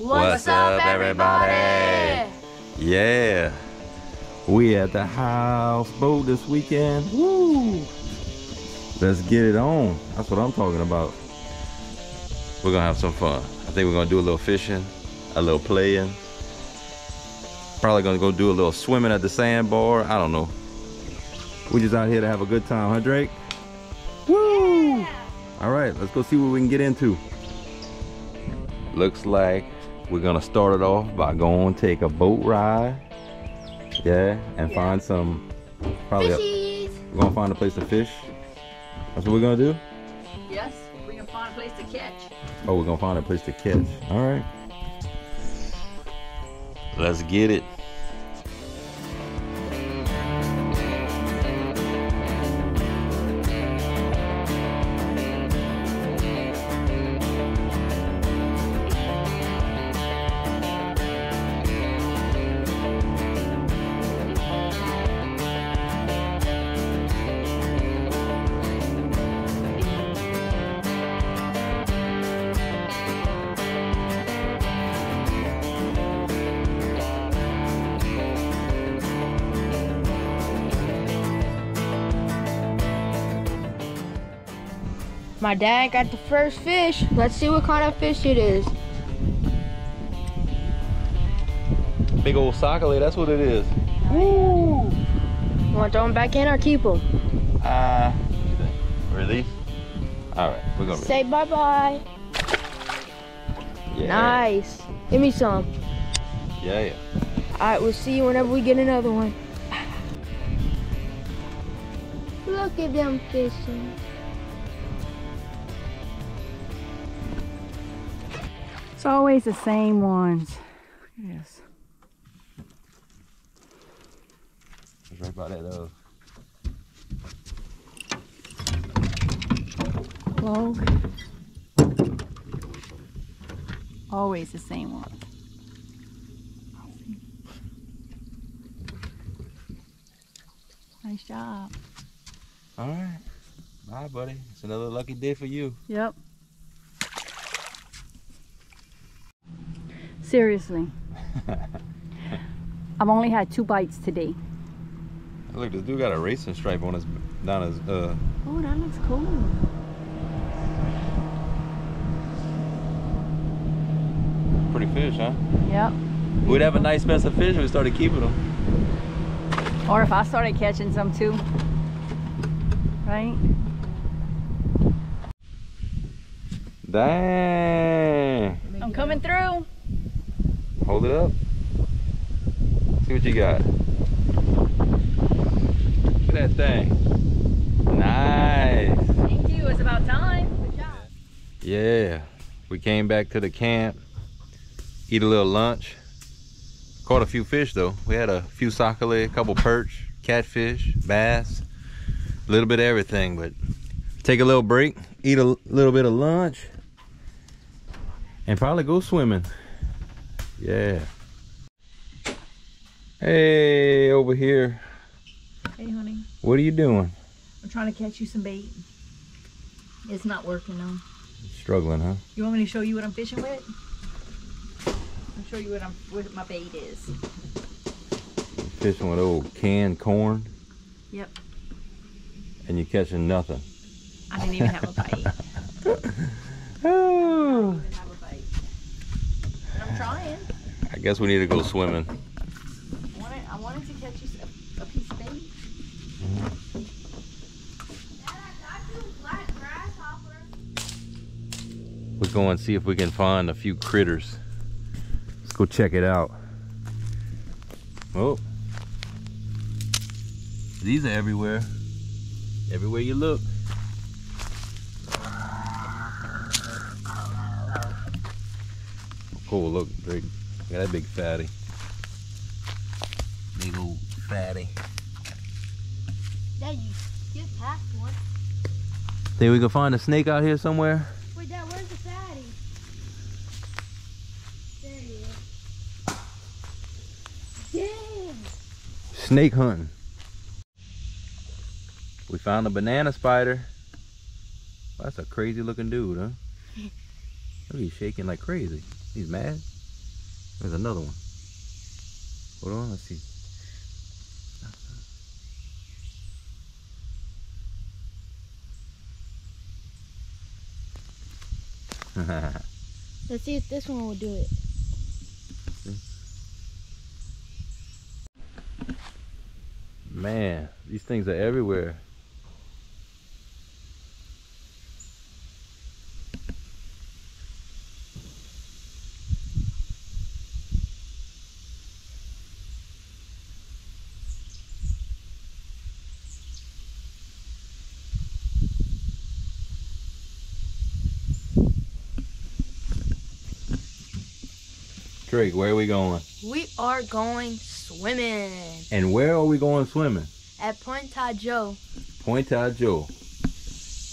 What's, up, everybody? Yeah. We at the houseboat this weekend. Woo! Let's get it on. That's what I'm talking about. We're gonna have some fun. I think we're gonna do a little fishing, a little playing. Probably gonna go do a little swimming at the sandbar. I don't know. We just out here to have a good time, huh, Drake? Woo! All right, let's go see what we can get into. Looks like we're gonna start it off by going take a boat ride. Yeah, and find some, probably, a, we're gonna find a place to fish. That's what we're gonna do? Yes, we're gonna find a place to catch. Oh, we're gonna find a place to catch. All right. Let's get it. My dad got the first fish. Let's see what kind of fish it is. Big old sacalait, that's what it is. Woo! Want to throw him back in or keep him? Ah, release. All right, we're gonna release. Say bye-bye. Yeah. Nice. Give me some. Yeah, yeah. All right, we'll see you whenever we get another one. Look at them fishing. It's always the same ones. Yes. It's right by that uh Log. Always the same one. Nice job. All right. Bye, buddy. It's another lucky day for you. Yep. Seriously. I've only had two bites today. Look, this dude got a racing stripe on his down his uh. Oh, that looks cool. Pretty fish, huh? Yep. We'd have a nice mess of fish if we started keeping them. Or if I started catching some too. Right? Dang. I'm coming through. Hold it up. See what you got. Look at that thing. Nice. Thank you. It's about time. Good job. Yeah. We came back to the camp, eat a little lunch. Caught a few fish though. We had a few sacalait, a couple perch, catfish, bass, a little bit of everything, but take a little break, eat a little bit of lunch, and probably go swimming. Yeah. Hey, over here. Hey, honey. What are you doing? I'm trying to catch you some bait. It's not working though. Struggling, huh? You want me to show you what I'm fishing with? I'll show you what I'm what my bait is. Fishing with old canned corn, Yep. and you're catching nothing. I didn't even have a bite. Oh. didn't have a bite. But I'm trying. I guess we need to go swimming. I wanted, I wanted to catch you a, a piece of bait. We're going to see if we can find a few critters. Let's go check it out. Oh. These are everywhere. Everywhere you look. Cool, look, Drake. Look at that big fatty. Big old fatty. Dad, you just passed one. Think we can find a snake out here somewhere? Wait, Dad, where's the fatty? There he is. Dang. Snake hunting. We found a banana spider. That's a crazy looking dude, huh? Look, he's shaking like crazy. He's mad. There's another one. Hold on, let's see. Let's see if this one will do it. Man, these things are everywhere. Where are we going? We are going swimming And where are we going swimming? at Point Joe. Pointe Joe.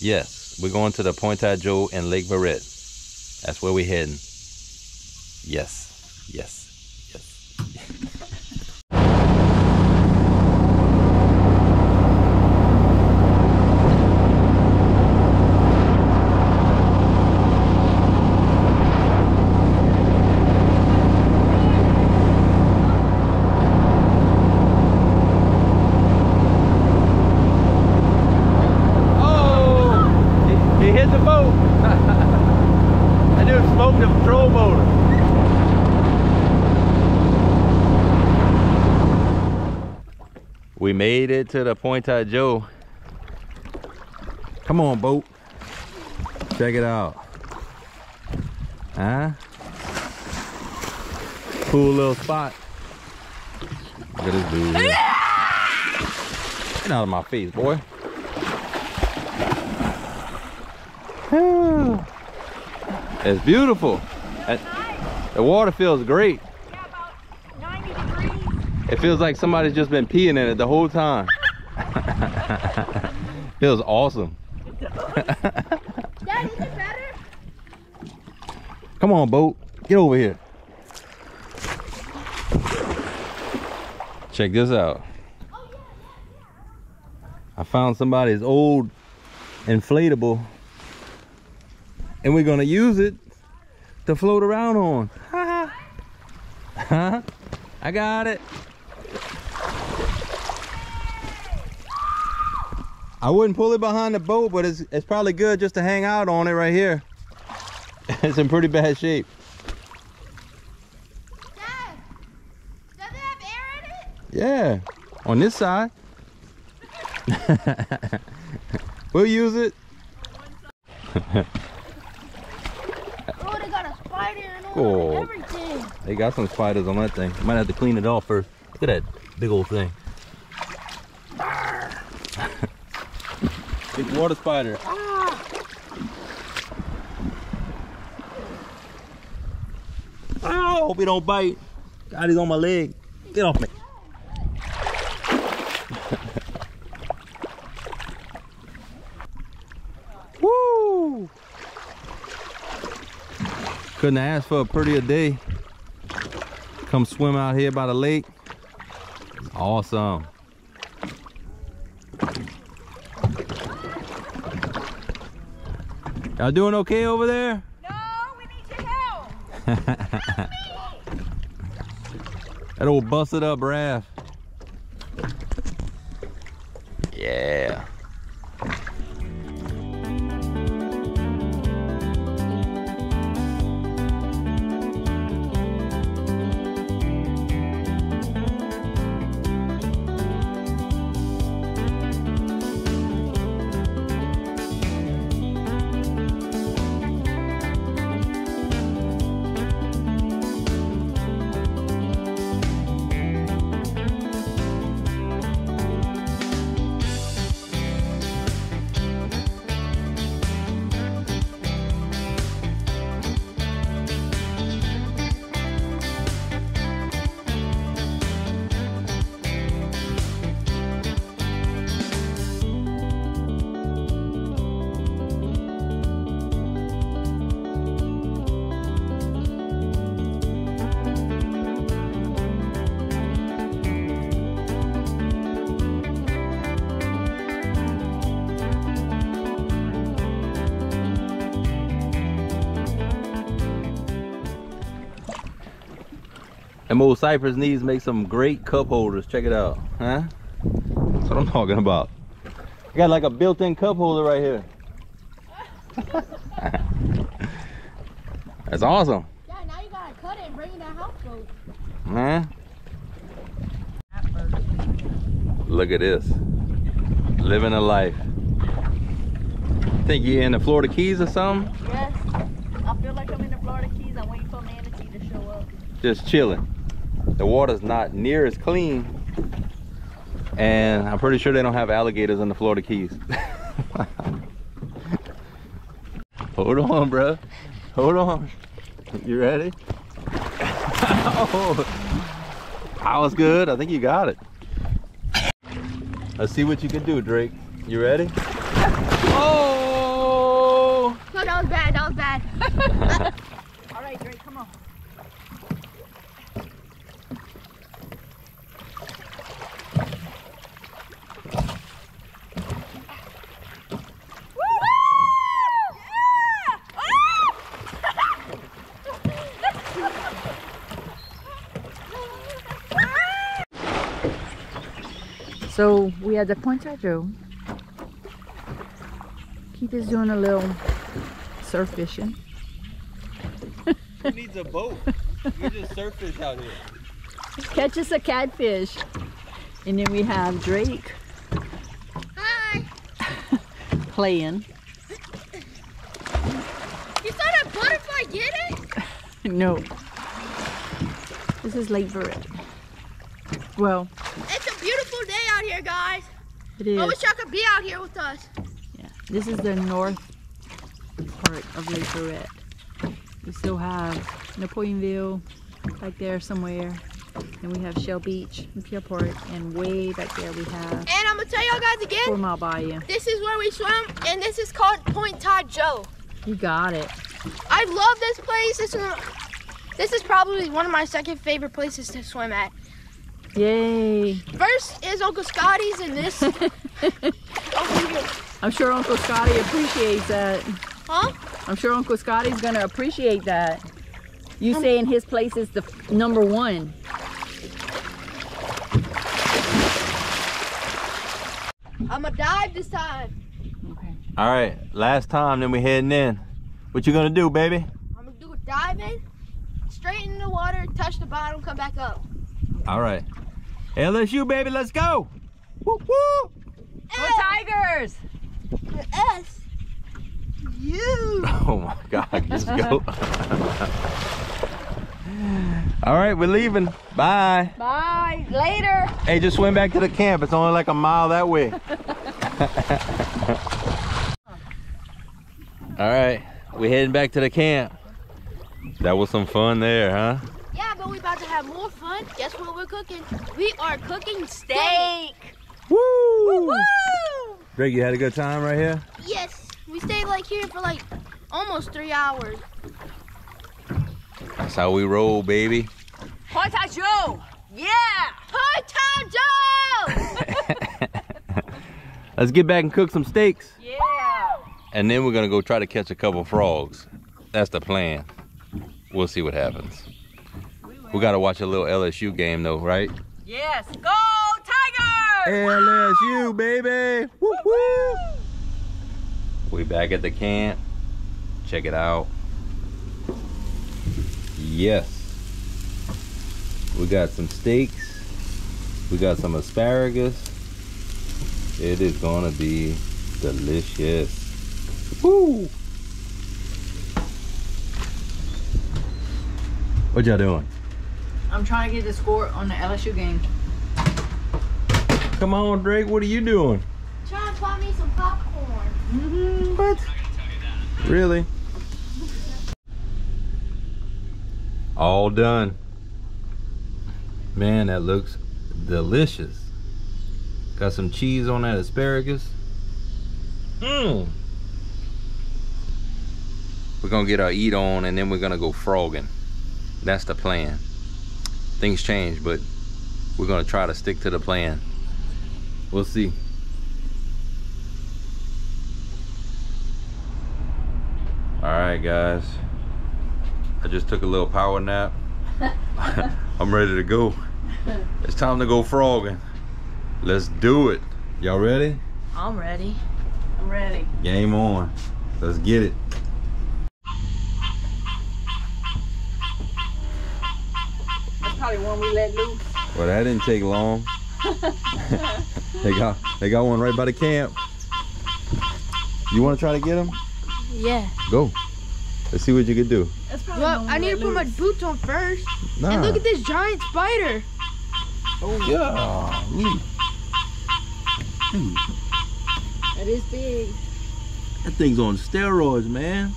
Yes, we're going to the Pointe Joe in Lake Verret. That's where we're heading. Yes, yes, yes. Oh, he, he hit the boat. I just smoked the patrol motor. We made it to the Point Joe. Come on, boat. Check it out. Huh? Cool little spot. Look at this dude. Get out of my face, boy. It's beautiful. The water feels great. Yeah, about 90 degrees. It feels like somebody's just been peeing in it the whole time. feels awesome. Dad, is it better? Come on, boat. Get over here. Check this out. I found somebody's old inflatable and we're gonna use it to float around on. Huh? I got it. I wouldn't pull it behind the boat, but it's, it's probably good just to hang out on it right here. it's in pretty bad shape. Dad, does it have air in it? Yeah, on this side. we'll use it. Oh, they got a spider and all Cool. everything. They got some spiders on that thing. Might have to clean it off first. Look at that big old thing. Water spider. Oh, hope he don't bite. God, he's on my leg. Get off me. Woo! Couldn't ask for a prettier day. Come swim out here by the lake. Awesome. Y'all doing okay over there? No, we need your help. That old busted up raft. Them old Cypress knees make some great cup holders. Check it out, huh? That's what I'm talking about. I got like a built-in cup holder right here. That's awesome, Yeah, now you gotta cut it and bring it to houseboat. man. Look at this. Living a life. Think you in the Florida Keys or something? Yes. I feel like I'm in the Florida Keys. I'm waiting for Manatee to show up. just chilling. The water's not near as clean. And I'm pretty sure they don't have alligators in the Florida Keys. Hold on, bro. Hold on. You ready? oh, that was good. I think you got it. Let's see what you can do, Drake. You ready? Oh! No, that was bad. That was bad. All right, Drake, come on. So we are at the Point Joe. Keith is doing a little surf fishing. Who needs a boat? You just surf fish out here. catches a catfish. And then we have Drake Hi. playing. You saw that butterfly get it? No. This is Lake Verret. Well, It's a beautiful day out here, guys. It is. I wish y'all could be out here with us. Yeah. This is the north part of Lake Verret. We still have Napoleonville back there somewhere. And we have Shell Beach and Pierre Part. And way back there we have And I'm gonna tell y'all guys again. Four Mile Bayou. this is where we swim, and this is called Point Todd Joe. You got it. I love this place. This is, this is probably one of my second favorite places to swim at. Yay. First is Uncle Scotty's, and this. Oh, I'm sure Uncle Scotty appreciates that. Huh? I'm sure Uncle Scotty's gonna appreciate that. You um, saying his place is the number one. I'm gonna dive this time. Okay. All right, last time, then we heading in. What you gonna do, baby? I'm gonna do a dive in, straight in the water, touch the bottom, come back up. All right. LSU, baby, let's go. Woo, woo. Go Tigers! S. You. Oh my God, let's go. All right, we're leaving. Bye. Bye. Later. Hey, just swim back to the camp. It's only like a mile that way. All right, we're heading back to the camp. That was some fun there, huh? Yeah, but we about to have more fun. Guess what we're cooking? We are cooking steak. Steak. Woo! Woo! Drake, you had a good time right here? Yes, we stayed like here for like almost three hours. That's how we roll, baby. Point Joe. Yeah. High time, Joe! Let's get back and cook some steaks. Yeah. And then we're gonna go try to catch a couple frogs. That's the plan. We'll see what happens. We gotta watch a little LSU game though, right? Yes. Go Tigers! LSU, baby! Woo woo! We back at the camp. Check it out. Yes. We got some steaks. We got some asparagus. It is gonna be delicious. Woo! What y'all doing? I'm trying to get the score on the LSU game. Come on, Drake. What are you doing? Trying to find me some popcorn. Mm-hmm. What? Really? All done. Man, that looks delicious. Got some cheese on that asparagus. Mmm. We're gonna get our eat on and then we're gonna go frogging. That's the plan. Things change, but we're gonna try to stick to the plan. We'll see. All right, guys. I just took a little power nap. I'm ready to go. It's time to go frogging. Let's do it. Y'all ready? I'm ready. I'm ready. Game on. Let's get it. That's probably one we let loose. Well, that didn't take long. they got they got one right by the camp. You want to try to get him? Yeah. Go. Let's see what you can do. Well, I need to put my boots on first. Nah. And look at this giant spider. Oh yeah. Neat. Hmm. It is big. That thing's on steroids, man.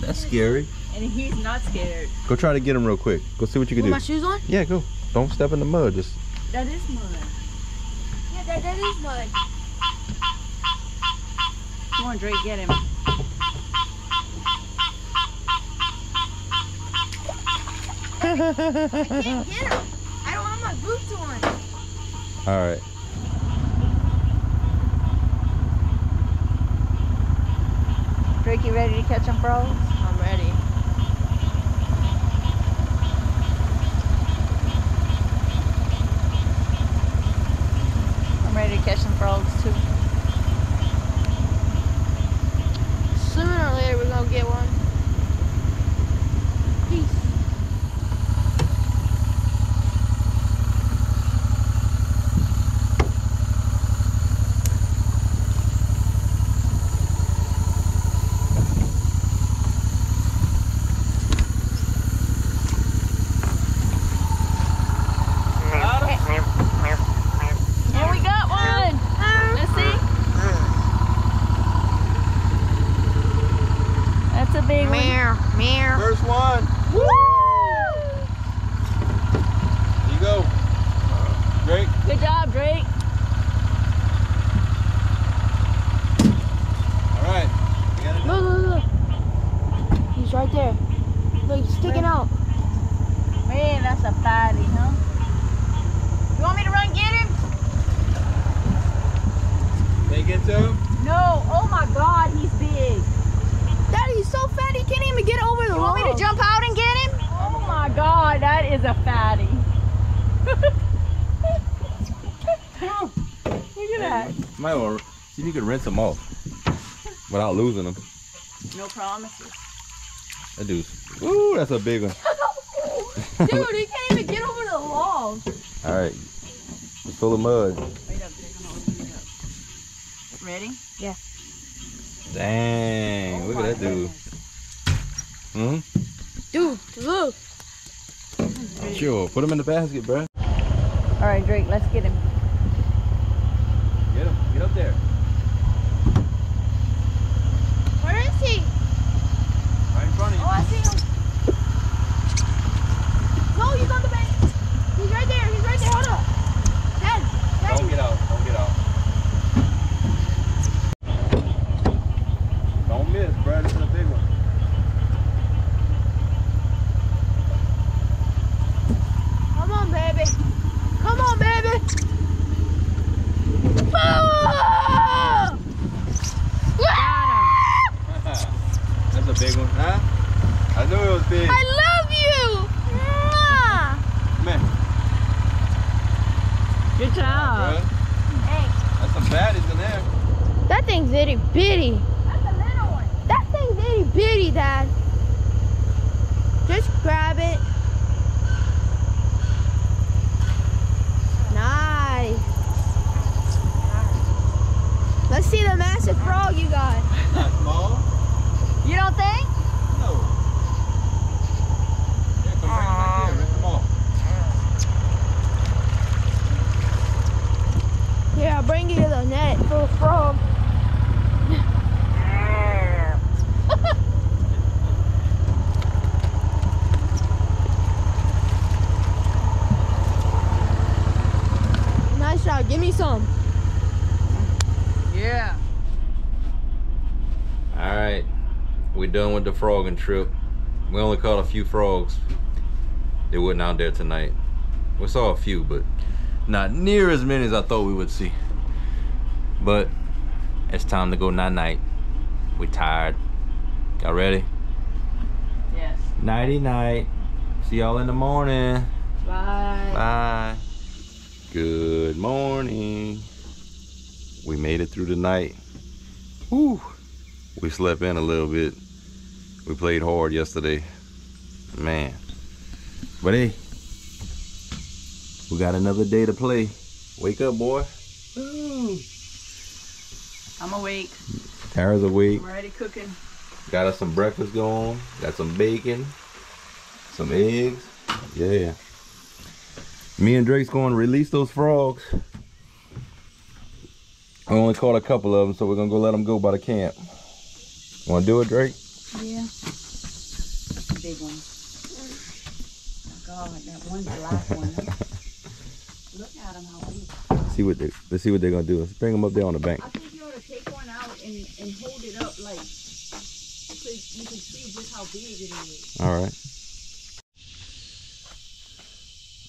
That's scary. And he's not scared. Go try to get him real quick. Go see what you can With do. my shoes on? Yeah, go. Don't step in the mud. Just That is mud. Yeah, that, that is mud. Come on, Drake, get him. I can't get him. I don't have my boots on. all right. Drake, you ready to catch some frogs? I'm ready. I'm ready to catch some frogs too. Sooner or later, we're gonna get one. Peace. And we got one! Let's see. That's a big one. Meow, meow. First one. Woo! Here you go. Drake. Good job, Drake. All right. You got it. Look, look, look. He's right there. Look, he's sticking out. Man, that's a fatty, huh? You want me to run get him? Take it to him. No. Oh my God, he's big. Daddy, he's so fat he can't even get over the You want me to log. jump out and get him? Oh my God, that is a fatty. Look at that. Might want to see if you can rinse them off without losing them. No promises. That dude's. Ooh, that's a big one. Dude, he can't even get over the log. All right. It's full of mud. Wait up, Drake. I'm gonna open it up. Ready? Yeah. Dang. Look at that dude. Mm hmm? Dude, look. Sure. Put him in the basket, bro. All right, Drake. Let's get him. Get him. Get up there. Where is he? Right in front of Oh, I see him. No, he's on the bank. He's right there. He's right there. Hold up. Dad, Dad. Don't get out. Don't get out. Don't miss, bro. This is a big one. Come on, baby. Come on, baby. Ah! Ah! That's a big one, huh? I knew it was big. I love you. Mwah. Come here, Good job. bro. That's some baddies in there. That thing's itty bitty. That's a little one. That thing's itty bitty, Dad. Just grab it. Nice. Let's see the massive frog you got. Not small. You don't think? No. Yeah, come bring 'em back here. Rinse them off. Here, I'll bring you the net full of frog. nice shot. Give me some. Yeah. All right, we done with the frogging trip. We only caught a few frogs. They wasn't out there tonight. We saw a few, but not near as many as I thought we would see. But it's time to go night night. We tired. Y'all ready? Yes. Nighty night. See y'all in the morning. Bye. Bye. Good morning. We made it through the night. Whew. We slept in a little bit. We played hard yesterday. Man. But hey, we got another day to play. Wake up, boy. I'm awake. Tara's awake. I'm already cooking. Got us some breakfast going. Got some bacon, some eggs. Yeah. Me and Drake's going to release those frogs. I only caught a couple of them, so we're gonna go let them go by the camp. Want to do it, Drake? Yeah. Big one. Oh God, that one's the last one. Look at him how big. See what they let's see what they're gonna do. Let's bring them up there on the bank. I think you ought to take one out and, and hold it up like so you can see just how big it is. All right.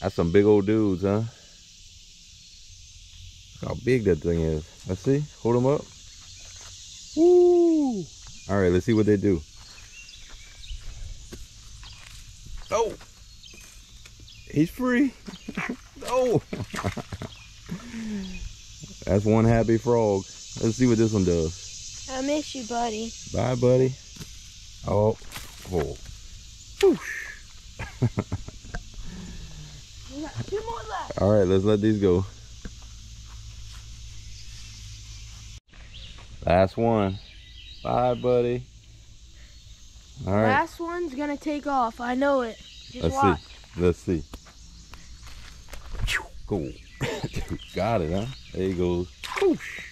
That's some big old dudes, huh? Look how big that thing is. Let's see. Hold them up. Woo! All right, let's see what they do. Oh! He's free. oh! That's one happy frog. Let's see what this one does. I miss you, buddy. Bye, buddy. Oh, oh. Whoosh. We got two more left. All right, let's let these go. Last one. Bye, buddy. All right, Last one's gonna take off. I know it. Just let's watch. see. Let's see. Cool. Got it, huh? There he goes. Whoosh.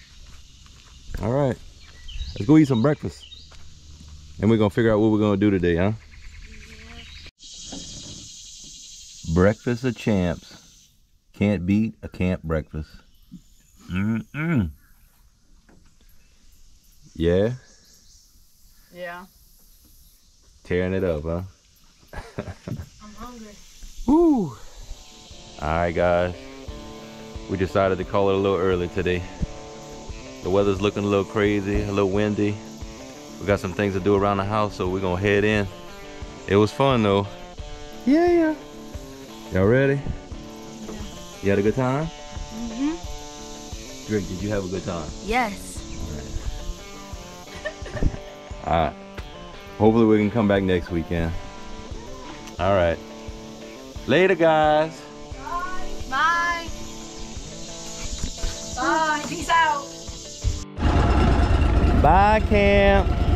All right, let's go eat some breakfast. And we're gonna figure out what we're gonna do today, huh? Breakfast of champs. Can't beat a camp breakfast. Mm-mm. Yeah, Yeah. Tearing it up, huh? I'm hungry. Woo! Alright guys. We decided to call it a little early today. The weather's looking a little crazy, a little windy. We got some things to do around the house, so we're gonna head in. It was fun though. Yeah, yeah. Y'all ready? Yeah. You had a good time? Mm-hmm. Drake, did you have a good time? Yes. Alright. Hopefully we can come back next weekend. Alright. Later guys. Bye. Bye. Bye. Peace out. Bye camp.